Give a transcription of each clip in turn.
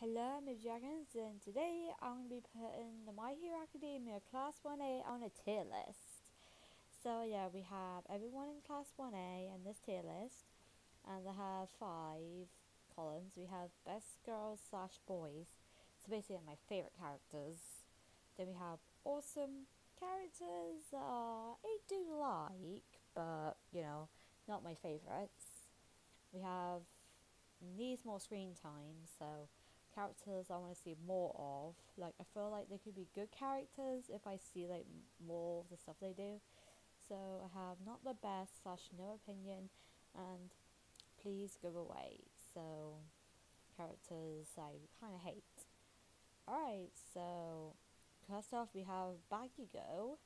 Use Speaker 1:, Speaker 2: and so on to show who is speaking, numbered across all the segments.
Speaker 1: Hello, I'm Dragons, and today I'm going to be putting the My Hero Academia Class 1A on a tier list. So yeah, we have everyone in Class 1A in this tier list, and they have five columns. We have best girls slash boys, so basically my favourite characters. Then we have awesome characters uh, I do like, but you know, not my favourites. We have needs more screen time, so characters I want to see more of. Like I feel like they could be good characters if I see like more of the stuff they do. So I have not the best slash no opinion and please go away. So characters I kind of hate. Alright, so first off we have Bakugo.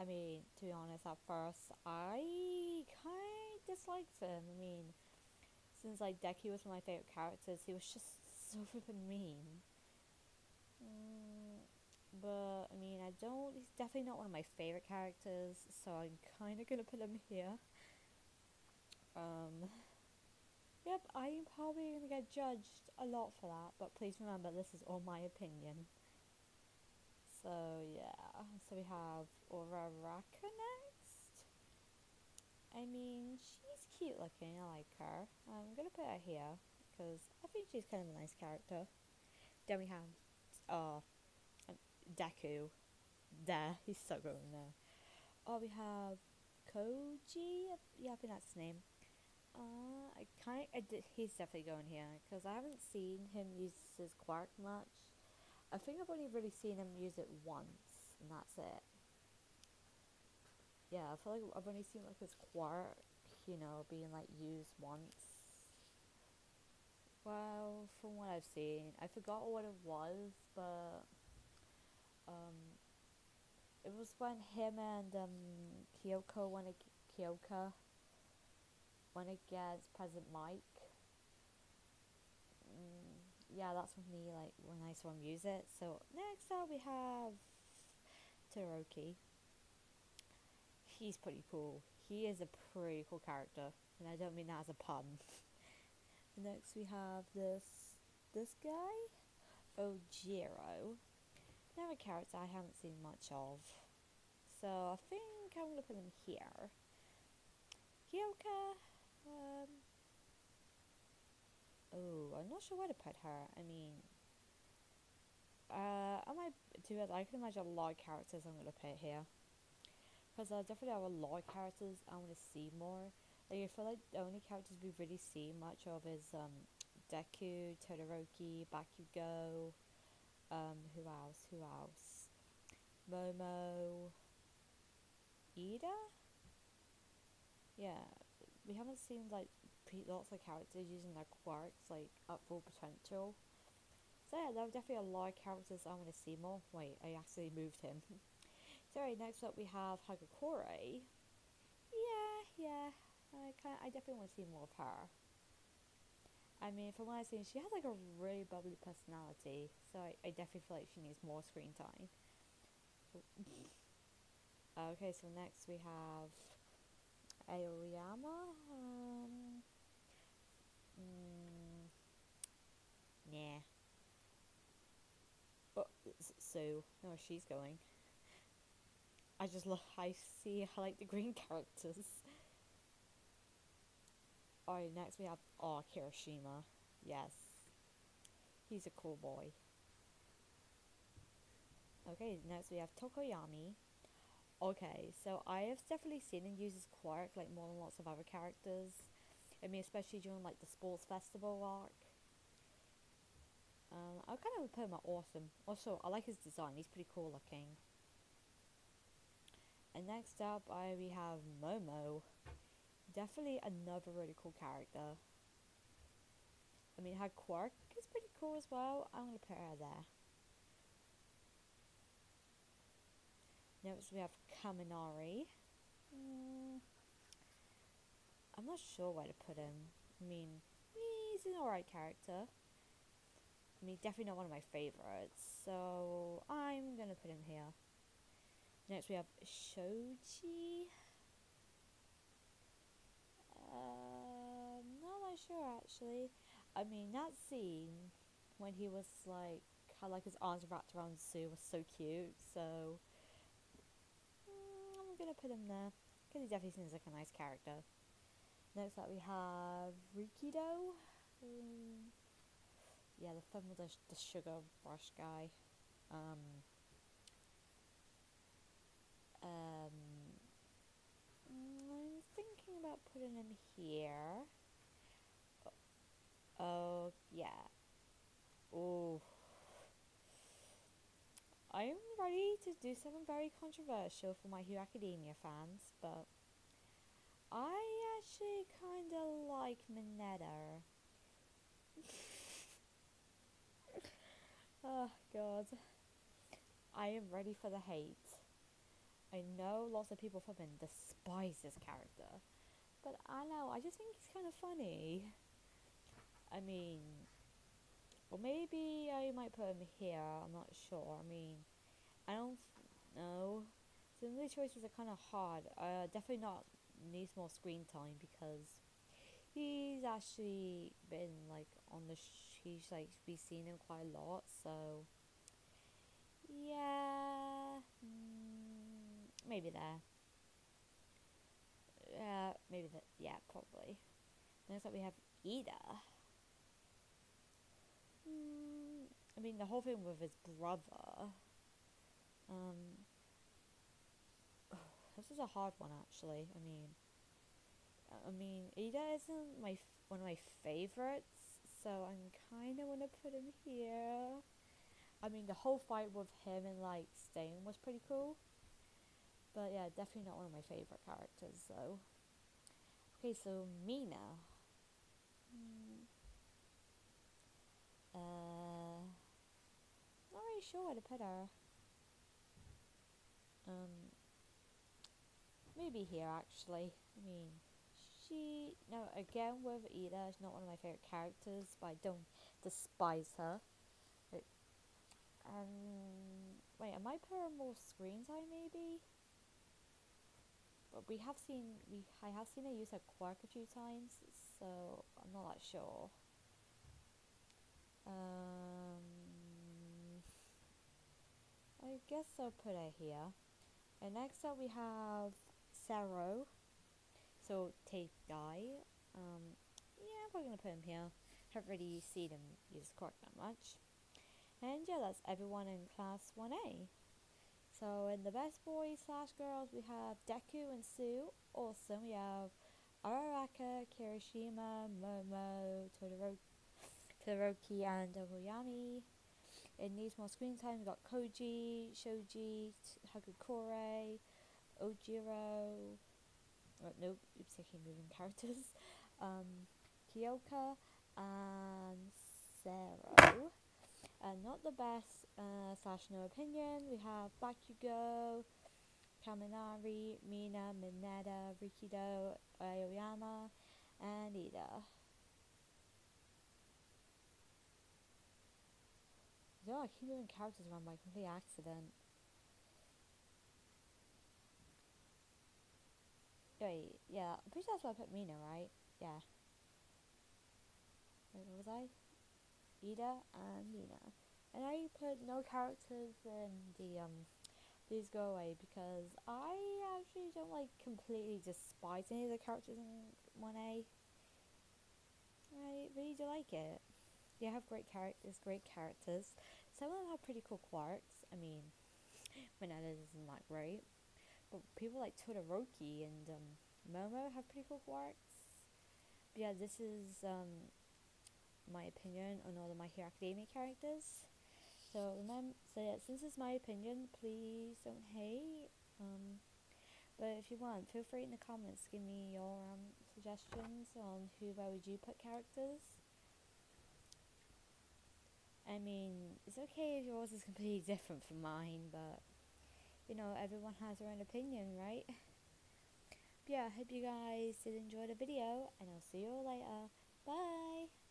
Speaker 1: I mean, to be honest, at first I kind of disliked him. I mean, since like Deku was one of my favorite characters, he was just so flippin' mean. Mm, but I mean, I don't. He's definitely not one of my favorite characters, so I'm kind of gonna put him here. Um. Yep, I'm probably gonna get judged a lot for that, but please remember this is all my opinion. So yeah, so we have Uraraka next. I mean, she's cute looking. I like her. I'm gonna put her here because I think she's kind of a nice character. Then we have uh, Deku. There, he's so good in there. Oh, we have Koji. Yeah, I think that's his name. Uh, I kind of, he's definitely going here because I haven't seen him use his quirk much. I think I've only really seen him use it once, and that's it. Yeah, I feel like I've only seen like his quirk, you know, being like used once well, from what I've seen, I forgot what it was, but um, it was when him and um, Kyoko went ag- Kyoka went against Present Mic. Mm, yeah, that's when he like when I saw him use it. So next up we have Todoroki. He's pretty cool. He is a pretty cool character, and I don't mean that as a pun. Next we have this this guy, Ojiro. Now a character I haven't seen much of. So I think I'm gonna put him here. Kyoka, um, oh, I'm not sure where to put her. I mean, uh, I might do it. I can imagine a lot of characters I'm gonna put here. Because I definitely have a lot of characters I want to see more. Like, I feel like the only characters we really see much of is um, Deku, Todoroki, Bakugo, um, who else? Who else? Momo, Ida? Yeah, we haven't seen like lots of characters using their quirks like at full potential. So yeah, there are definitely a lot of characters I want to see more. Wait, I actually moved him. Sorry, next up we have Hagakure. Yeah, yeah, I kind I definitely want to see more of her. I mean, from what I've seen, she has like a really bubbly personality, so I, I definitely feel like she needs more screen time. okay, so next we have Aoyama. Um, mm, nah. Oh, Tsu. No, she's going. I just love. I see. I like the green characters. Alright, next we have oh Kirishima. Yes. He's a cool boy. Okay, next we have Tokoyami. Okay, so I have definitely seen him use his quirk like more than lots of other characters. I mean, especially during like the sports festival arc. Um, I kind of put him at awesome. Also, I like his design. He's pretty cool looking. And next up, I we have Momo definitely another really cool character. I mean, her quirk is pretty cool as well. I'm going to put her there. Next we have Kaminari. Mm, I'm not sure where to put him. I mean, he's an alright character. I mean, definitely not one of my favourites, so I'm going to put him here. Next we have Shoji. Uh, not sure actually. I mean, that scene when he was like had like his arms wrapped around Tsu was so cute. So mm, I'm gonna put him there because he definitely seems like a nice character. Next up we have Rikido. Um, yeah, the fun with the, the sugar brush guy. Um, um, mm, I'm thinking about putting him here. Oh, yeah. Oh. I'm ready to do something very controversial for My Hero Academia fans, but I actually kind of like Mineta. oh, God. I am ready for the hate. I know lots of people from despise this character, but I know, I just think it's kind of funny. I mean, or maybe I might put him here, I'm not sure. I mean, I don't know. Of these choices are kind of hard. Uh, definitely not needs more screen time because he's actually been like on the sh- he's like we've seen him quite a lot so yeah mm, maybe there uh maybe that probably next up we have Ida mm, I mean the whole thing with his brother um this is a hard one actually I mean I mean, Ida isn't my one of my favorites, so I'm kind of want to put him here. I mean, the whole fight with him and like Stain was pretty cool, but yeah, definitely not one of my favorite characters. So, okay, so Mina. Hmm. Uh, not really sure where to put her. Um, maybe here actually. I mean she no again with Ida She's not one of my favorite characters, but I don't despise her. Um, wait, am I putting more screen time maybe? But we have seen we I have seen her use her quirk a few times, so I'm not that sure. Um, I guess I'll put her here. And next up we have Sero. So tape guy. Um, yeah, probably gonna put him here. Haven't really seen him use quirk that much. And yeah, that's everyone in class 1A. So in the best boys slash girls, we have Deku and Tsu. Awesome. We have Uraraka, Kirishima, Momo, Todoroki, Todoroki and Aoyami. In Needs More Screen Time, we've got Koji, Shoji, Hagakure, Ojiro, oh, nope, oops, I keep moving characters, um, Kyoka and Sero. And not the best, uh, slash no opinion, we have Bakugo, Kaminari, Mina, Mineta, Rikido, Aoyama, and Ida. No, I keep moving characters around by complete accident. Wait, yeah, I'm pretty sure that's why I put Mina, right? Yeah. Wait, what was I? Ida and Mina. And I put no characters in the, um, Please Go Away because I actually don't, like, completely despise any of the characters in 1A. I really do like it. They have great characters, great characters. Some of them have pretty cool quirks. I mean, Mineta's isn't that great. But people like Todoroki and um, Momo have pretty cool quirks. But yeah, this is um, my opinion on all of My Hero Academia characters. So remember, so yeah, since it's my opinion, please don't hate. Um, but if you want, feel free in the comments give me your um, suggestions on who where would you put characters. I mean, it's okay if yours is completely different from mine, but you know, everyone has their own opinion, right? But yeah, I hope you guys did enjoy the video, and I'll see you all later. Bye!